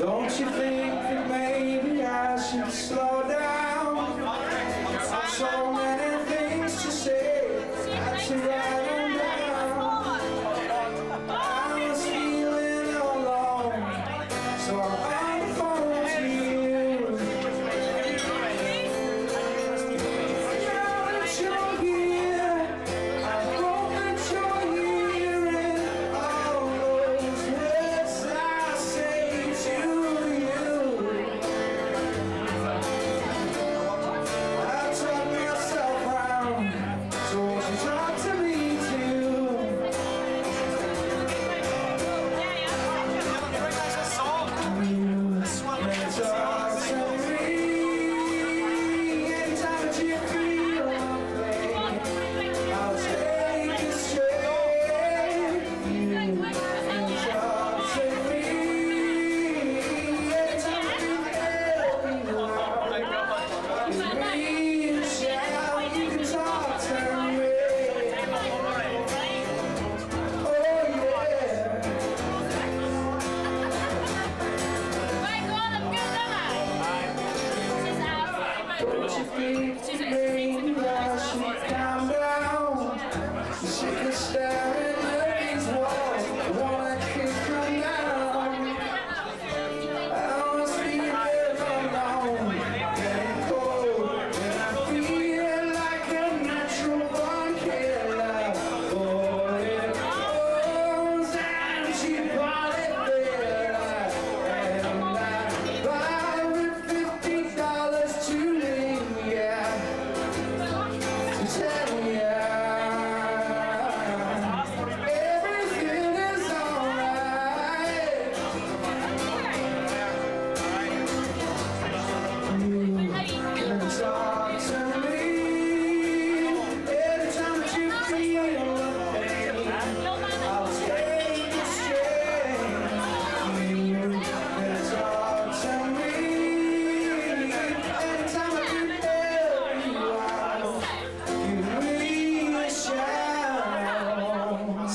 Don't you think that maybe I should slow down? So many things to say. I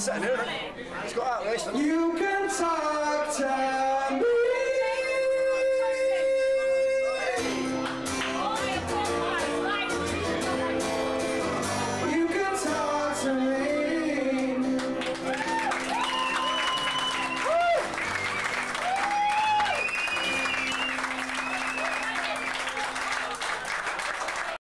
sitting here. It's got that wrestling. You